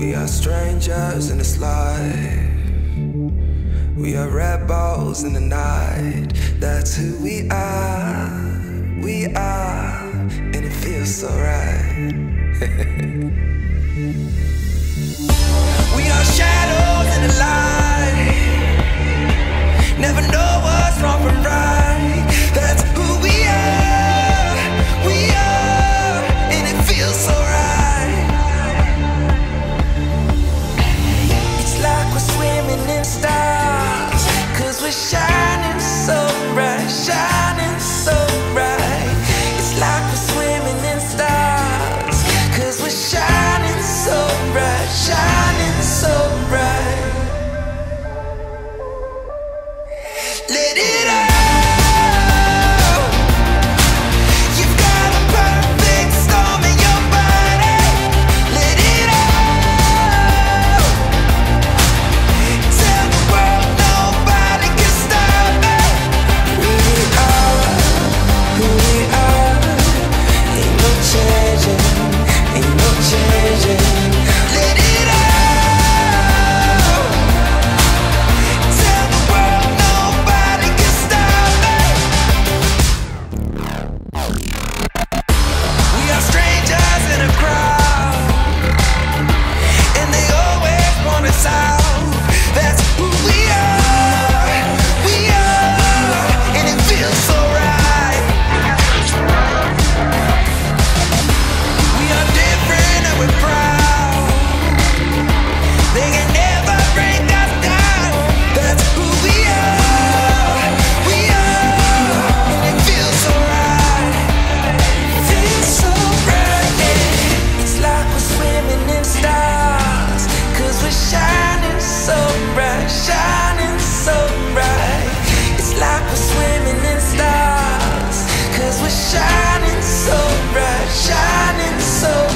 We are strangers in this life. We are rebels in the night. That's who we are. We are, and it feels so right. Let it shining so bright, shining so